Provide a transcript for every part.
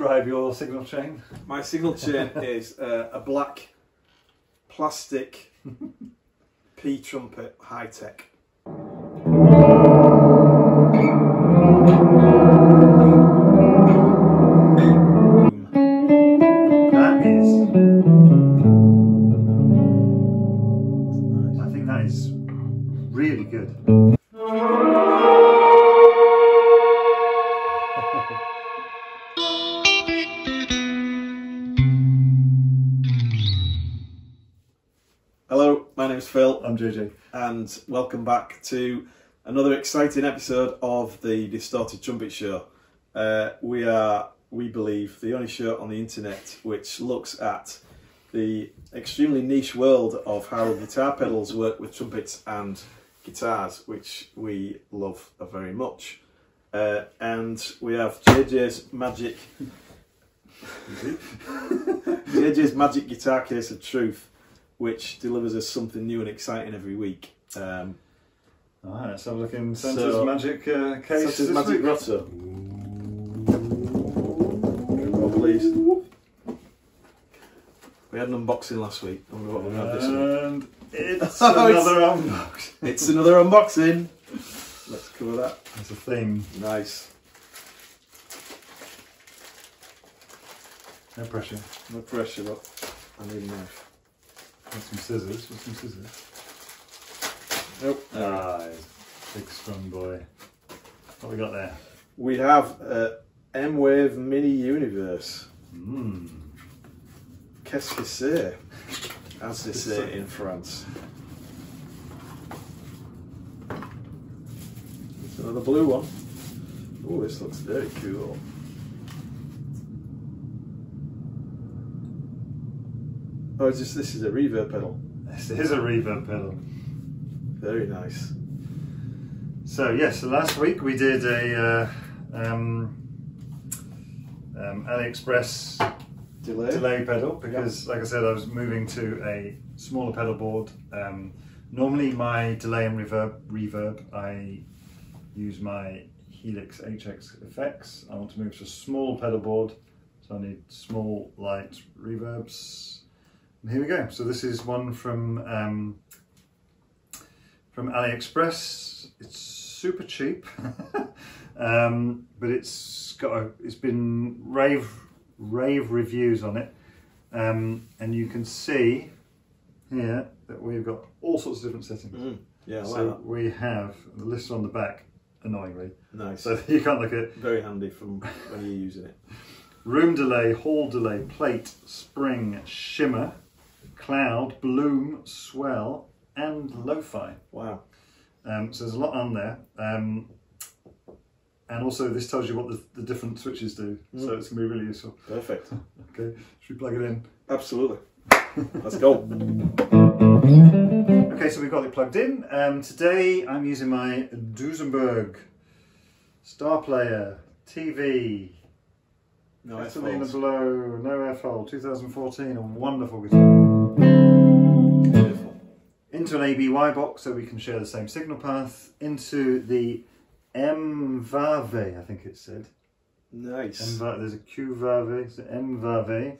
describe your signal chain? My signal chain is uh, a black plastic pTrumpet HyTech. Welcome back to another exciting episode of the Distorted Trumpet Show. Uh, we are, we believe, the only show on the internet which looks at the extremely niche world of how guitar pedals work with trumpets and guitars, which we love very much. Uh, and we have JJ's magic, JJ's magic guitar case of truth, which delivers us something new and exciting every week. Um, Alright, let's have a look in Santa's So- magic uh, case. Santa's this magic week. grotto. Drum roll, please. We had an unboxing last week. I wonder what we're going to have this week. And it's Oh, it's- another unbox. It's another unboxing. Let's cover that. It's a theme. Nice. No pressure. No pressure, but I need a knife. Got some scissors. Got some scissors. Nope. Ah, big strong boy. What we got there? We have a M-Vave Mini Universe. Mmm. Qu'est-ce que c'est? As they say in France. It's another blue one. Oh, this looks very cool. Oh, just this is a reverb pedal. This is a reverb pedal. Very nice. So yes, so last week we did a uh, um, um, AliExpress Delay. delay pedal because, like I said, I was moving to a smaller pedal board. Um, normally, my delay and reverb, reverb, I use my Helix HX effects. I want to move to a small pedal board, so I need small, light reverbs. And here we go. So this is one from um, from AliExpress. It's super cheap, um, but it's got a, it's been rave rave reviews on it, um, and you can see here that we've got all sorts of different settings. Mm, yeah, I like so that. we have the list on the back, annoyingly, Nice. so you can't look at it. Very handy from when you're using it. room delay, hall delay, plate, spring, shimmer, cloud, bloom, swell, and lo-fi. Wow. Um, so there's a lot on there. Um, and also this tells you what the, the different switches do. So Mm. it's going to be really useful. Perfect. Okay, should we plug it in? Absolutely. Let's go. Okay, so we've got it plugged in. Um, today I'm using my Duesenberg Starplayer TV. No. Below, no F hole, 2014, a wonderful guitar. Into an ABY box so we can share the same signal path. Into the M Vave, I think it said. Nice. There's a Q Vave, so M Vave.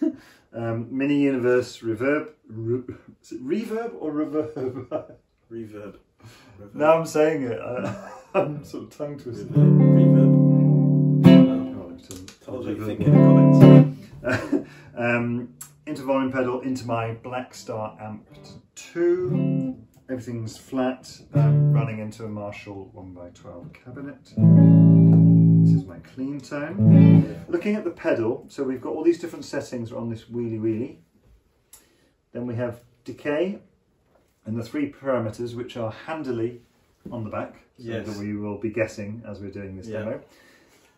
um, Mini Universe Reverb. Re, is it reverb or reverb? Reverb. Reverb. now I'm saying it. I, I'm sort of tongue twisted. Reverb. Reverb. Oh, let me turn- Tell us what you reverb think in the comments. um, into volume pedal, into my Blackstar Amp 2. Everything's flat, um, running into a Marshall 1x12 cabinet. This is my clean tone. Looking at the pedal, so we've got all these different settings on this wheelie wheelie. Then we have decay and the three parameters which are handily on the back, so Yes. that we will be guessing as we're doing this Yeah. demo.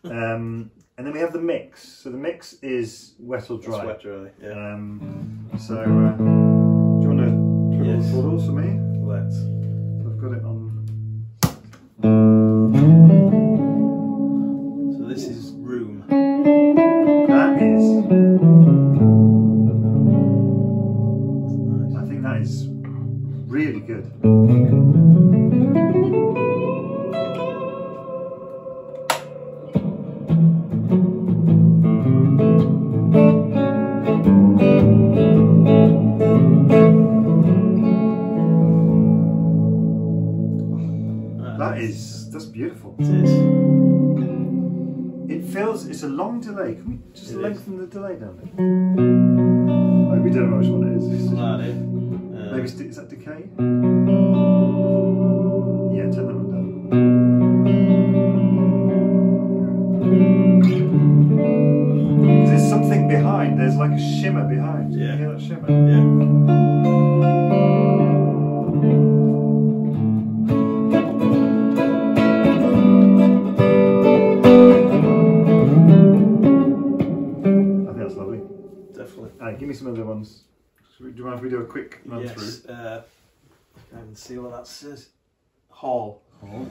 Um, and then we have the mix. So the mix is wet or dry. Wet, really. Yeah. Um, so, uh, do you want to twiddle Yes. the twaddles for me? Let's. I've got it on. Just lengthen the delay down a bit? Oh, we don't know which one it is. That is. Uh, Maybe st- is that decay? Yeah, turn that one down. There's something behind. There's like a shimmer behind. Yeah. You hear that shimmer? yeah. Do you mind if we do a quick run through? yes. Uh, I can see what that says. Hall. through?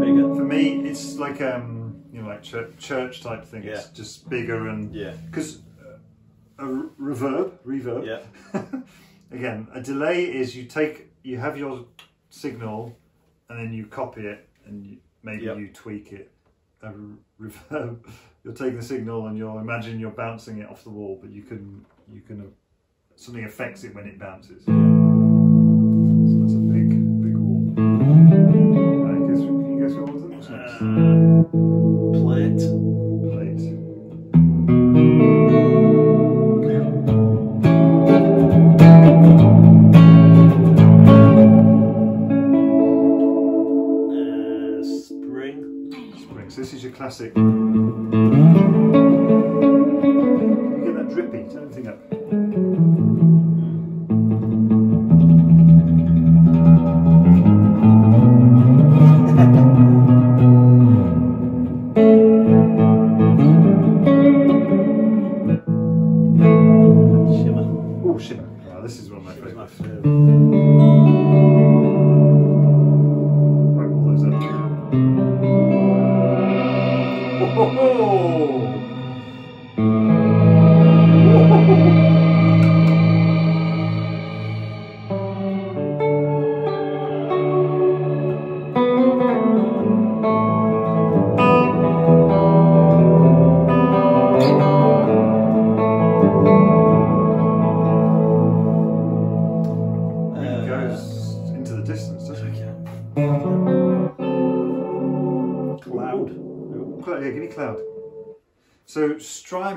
Bigger. For me, it's like um, you know, like church, church type thing. It's just bigger and Yeah. because uh, a reverb, reverb. Yeah. Again, a delay is you take, you have your signal, and then you copy it, and you, maybe Yep. you tweak it. A reverb, you're taking the signal, and you'll imagine you're bouncing it off the wall, but you can, you can, uh, something affects it when it bounces. So that's a big, big wall. Right, guess, can you guess what was it? What's next? Uh, plate. Ho, ho.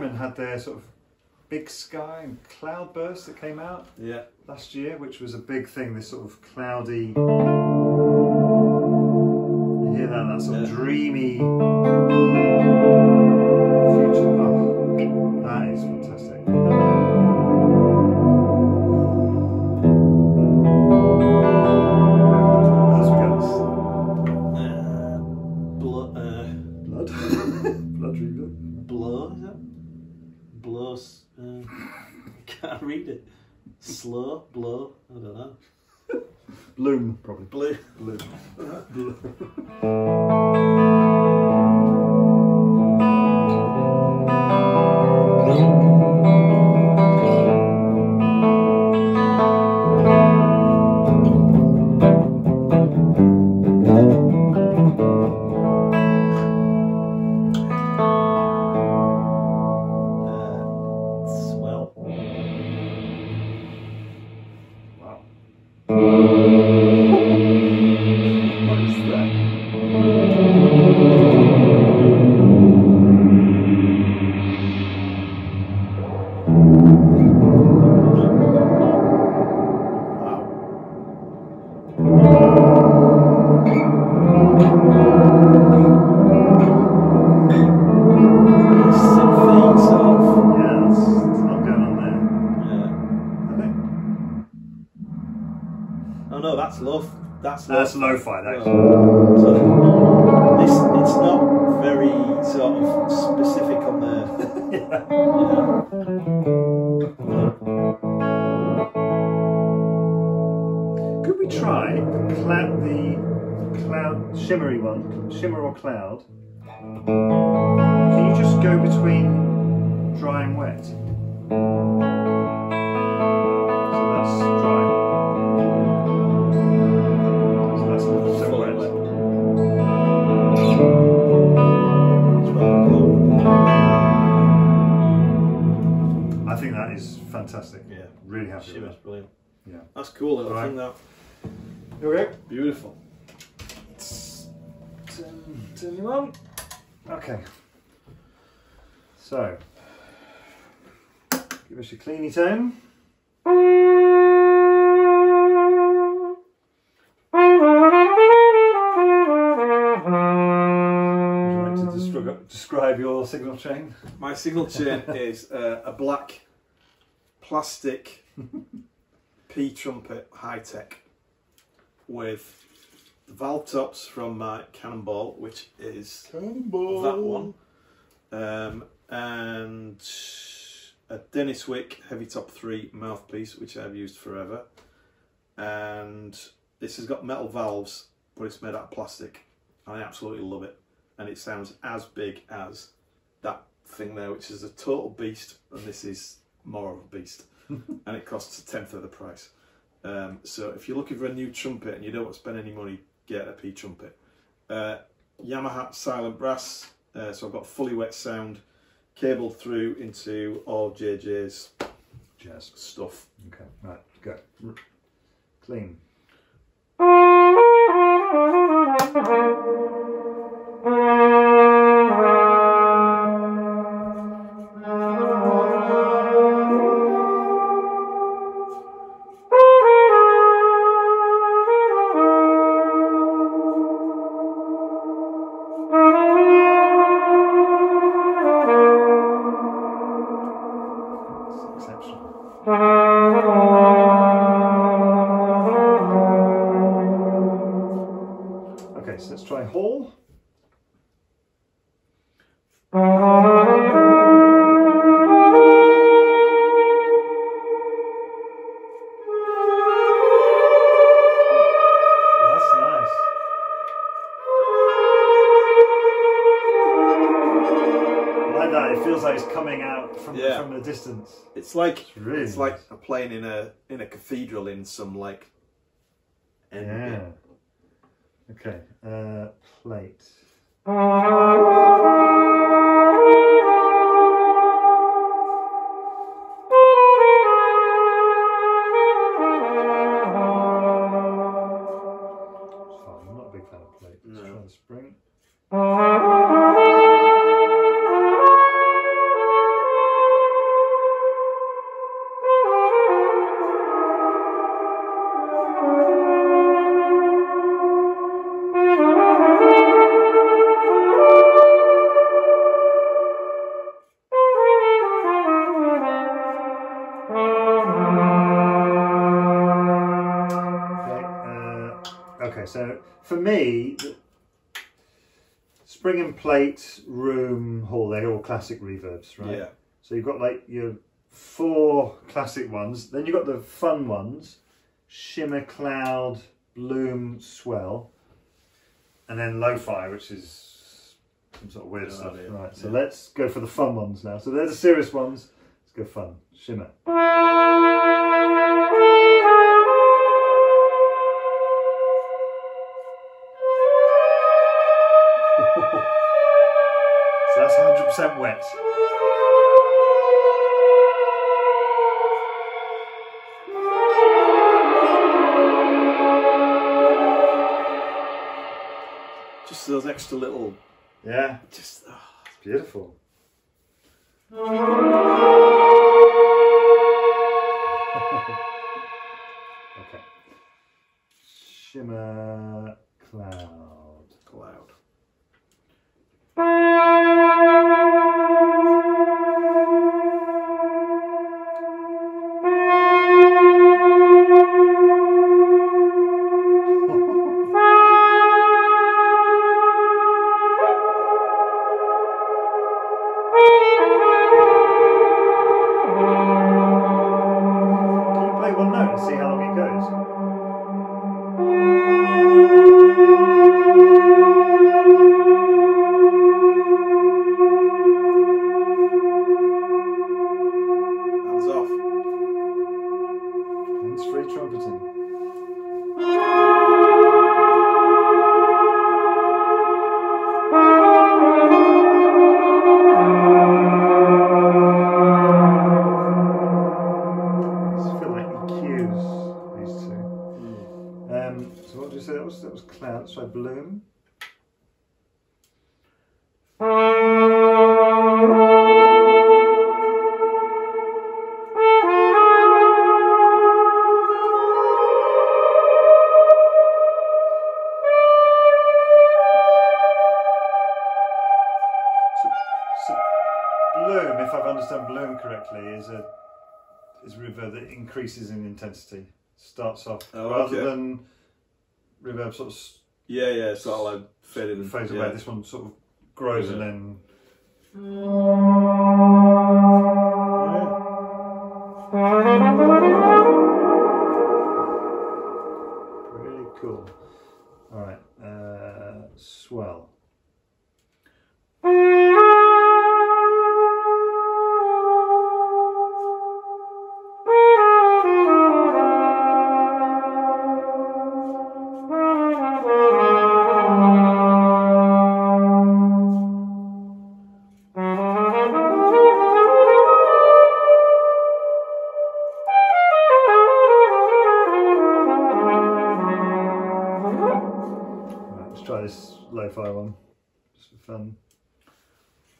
Strymon had their sort of BigSky and Cloudburst that came out Yeah. last year, which was a big thing. This sort of cloudy. You hear that? That sort of dreamy future. That's. That's lo-fi. That is. So this it's not very sort of specific on the. Could we try the cloud, the cloud shimmery one, shimmer or cloud? Can you just go between dry and wet? Really happy with Shimmer's that. brilliant. Yeah. That's cool. I Right. think that Okay. beautiful. Turn, turn you on. Okay. So, give us your cleany tone. Would you like to describe your signal chain? My signal chain is uh, a black plastic pTrumpet HyTech with the valve tops from my Cannonball, which is Cannonball. that one, um, and a Denis Wick Heavy Top 3 mouthpiece, which I've used forever. And this has got metal valves, but it's made out of plastic. I absolutely love it. And it sounds as big as that thing there, which is a total beast, and this is more of a beast. and it costs a tenth of the price. Um, so if you're looking for a new trumpet and you don't want to spend any money, get a pTrumpet. Uh, Yamaha Silent Brass, uh, so I've got fully wet sound, cabled through into all JJ's Jazz. stuff. Okay, right, go. Clean. It's like It's really it's like nice. a playing in a in a cathedral in some like end Yeah. bit. Okay. Uh, plate. okay. So for me, spring and plate, room, hall, they're all classic reverbs, right? Yeah. So you've got like your four classic ones. Then you've got the fun ones: shimmer, cloud, bloom, swell, and then lo-fi, which is some sort of weird No stuff. idea. Right. So Yeah. let's go for the fun ones now. So they're the serious ones. Let's go fun. Shimmer. 100% wet. Just those extra little Yeah, just oh, it's beautiful. okay. Shimmer cloud. cloud. Um, so what did you say that was? That was cloud, so bloom. bloom, if I've understood bloom correctly, is a is a river that increases in intensity. Starts off oh, rather okay. than reverb sort of Yeah, yeah, sort of like fading and fades yeah. away. This one sort of grows and Yeah. then mm. Lo-fi one,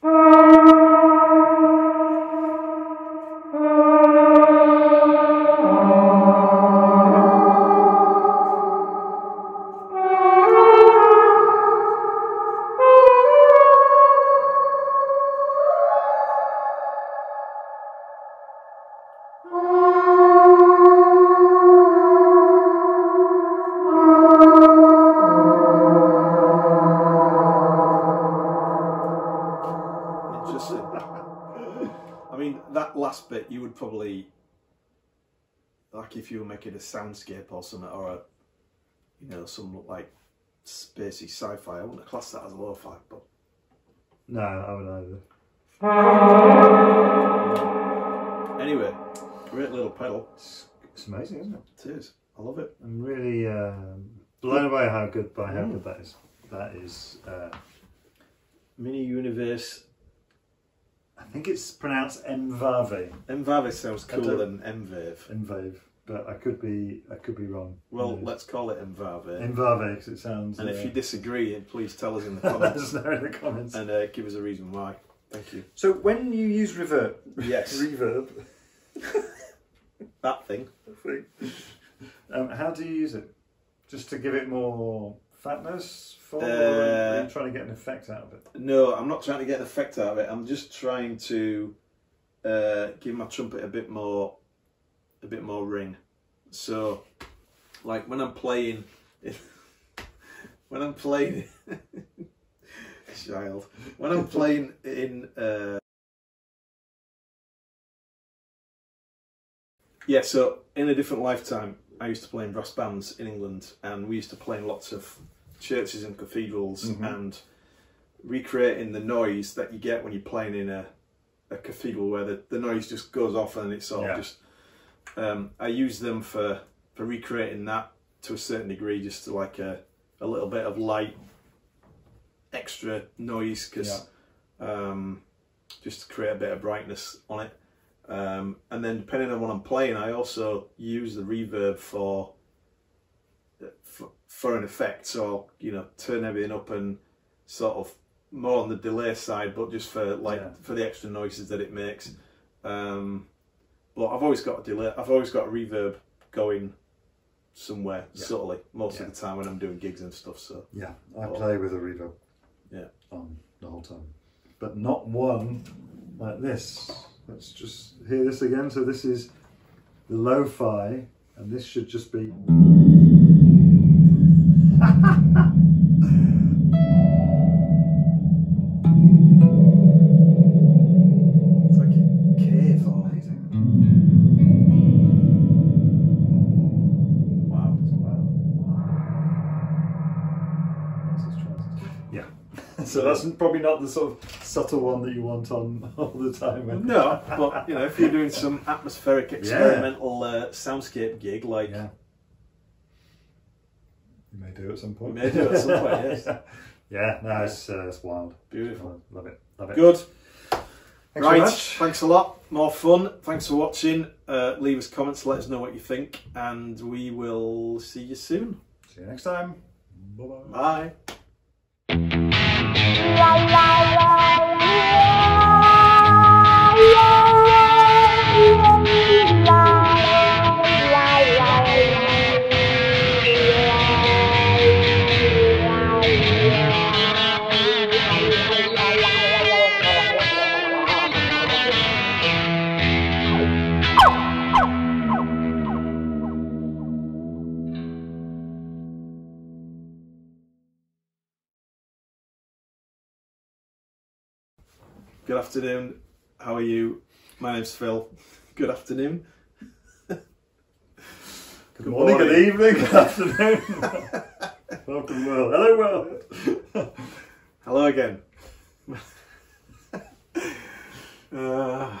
just if you were making a soundscape or something, or a you know some like spacey sci-fi. I wouldn't class that as a lo-fi, but No, I wouldn't either. anyway, great little pedal. It's, it's amazing, isn't it? It is. I love it. I'm really um, blown away how good by how Mm. good that is. That is, uh, Mini Universe. I think it's pronounced Mvave, Mvave sounds cooler than Mvave. Mvave, but I could be I could be wrong. Well, Yeah. let's call it Mvave. Mvave because it sounds. And uh, if you disagree, please tell us in the let comments us know in the comments. and uh, give us a reason why. Thank you. So when you use reverb, Yes, reverb, that thing. um, how do you use it? Just to give it more fatness, for, or Uh, are you trying to get an effect out of it? No, I'm not trying to get an effect out of it. I'm just trying to uh, give my trumpet a bit more, a bit more ring. So, like when I'm playing, when I'm playing, child, when I'm playing in. Uh, yeah, so in a different lifetime, I used to play in brass bands in England, and we used to play in lots of churches and cathedrals, Mhm. and recreating the noise that you get when you're playing in a, a cathedral where the, the noise just goes off and it's sort Yeah. just um, I use them for for recreating that to a certain degree just to like a, a little bit of light extra noise because um, just to create a bit of brightness on it um, and then depending on what I'm playing I also use the reverb for for, for an effect so I'll you know turn everything up and sort of more on the delay side, but just for like Yeah. for the extra noises that it makes. Um, but I've always got a delay. I've always got a reverb going somewhere Yeah. subtly most Yeah. of the time when I'm doing gigs and stuff. So Yeah, I Oh. play with a reverb. Yeah. On the whole time, but not one like this. Let's just hear this again. So this is the lo-fi, and this should just be. So that's probably not the sort of subtle one that you want on all the time. when- No, but you know if you're doing some atmospheric experimental uh, soundscape gig like Yeah. You may do at some point. We may do at some point, yes. yeah, no, it's, uh, it's wild. beautiful. Love it. Love it. Good. Thanks right, much. thanks a lot. More fun. Thanks for watching. Uh, leave us comments, let us know what you think, and we will see you soon. See you next time. Bye-bye. Bye. La la la la Good afternoon. How are you? My name's Phil. Good afternoon. Good morning, good evening, good afternoon. Welcome, world. Hello, world. Hello again. uh,